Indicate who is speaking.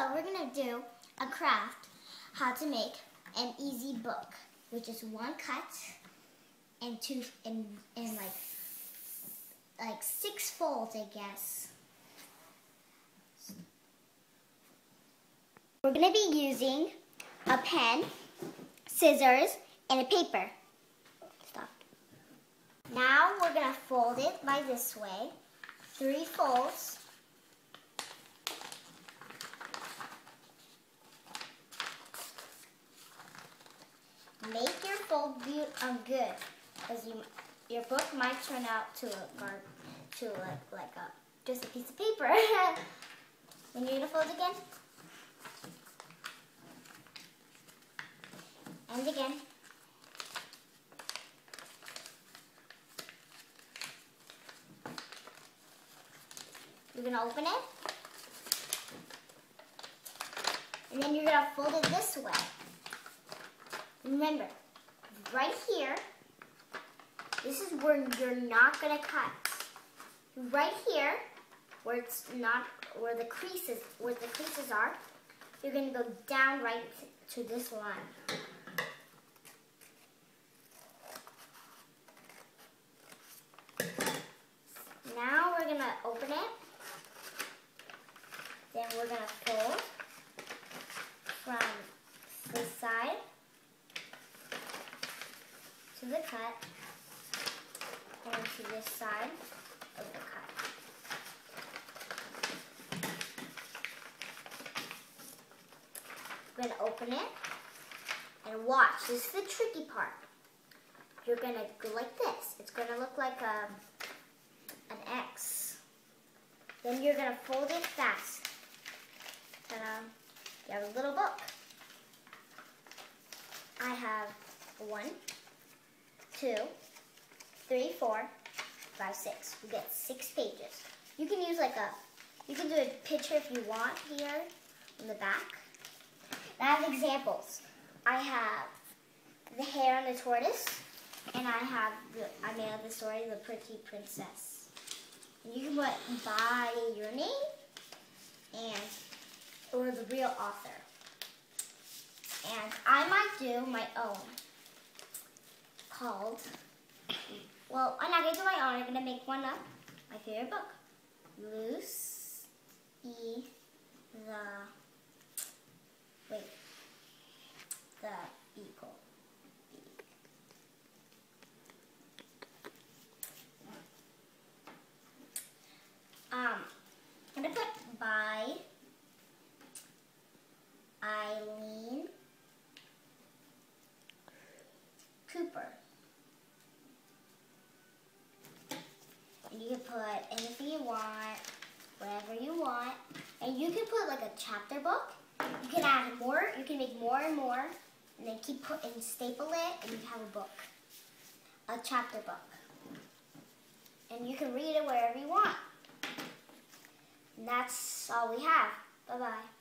Speaker 1: Hello, we're going to do a craft, how to make an easy book, which is one cut and two, and, and like, like six folds, I guess. We're going to be using a pen, scissors, and a paper. Stop. Now we're going to fold it by this way. Three folds. Make your fold be um, good, because you your book might turn out to guard to like like a just a piece of paper. then you're gonna fold again, and again. You're gonna open it, and then you're gonna fold it this way. Remember, right here, this is where you're not going to cut. Right here, where it's not, where the creases, where the creases are, you're going to go down right to this line. Now we're going to open it. Then we're going to fold from this side to the cut and to this side of the cut. I'm going to open it and watch. This is the tricky part. You're going to go like this. It's going to look like a, an X. Then you're going to fold it fast. And um, you have a little book. I have one, two, three, four, five, six. We get six pages. You can use like a, you can do a picture if you want here in the back. I have examples. I have the hare and the tortoise, and I have, the, I made up the story, The Pretty Princess. And you can put by your name and, or the real author. And I might do my own called, well, I'm not going to do my own. I'm going to make one up. My favorite book. Loose E the, wait, the eagle. Um, I'm going to put by Eileen Cooper. You can put anything you want, whatever you want. And you can put like a chapter book. You can add more, you can make more and more, and then keep put and staple it, and you have a book. A chapter book. And you can read it wherever you want. And that's all we have. Bye-bye.